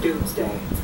Doomsday.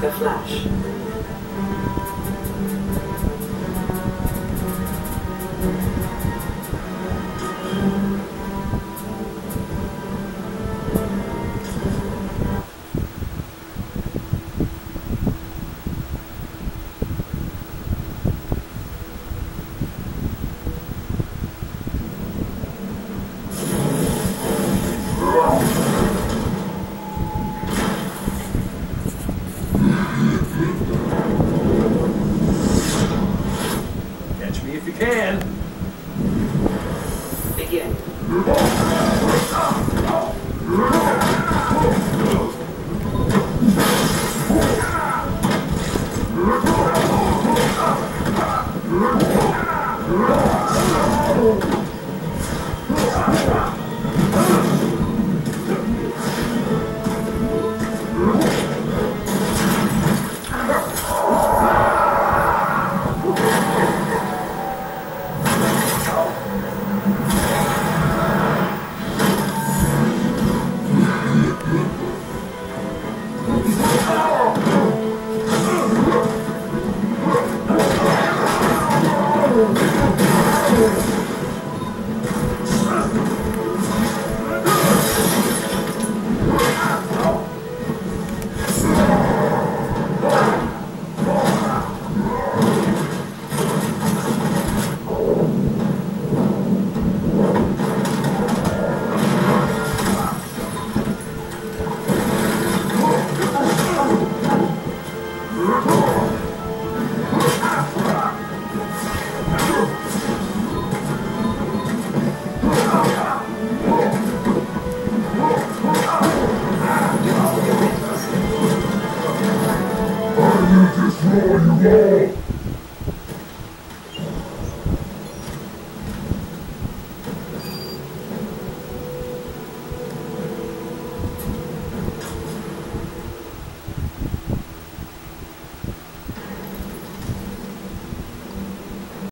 The Flash. me if you can. Again. 그래서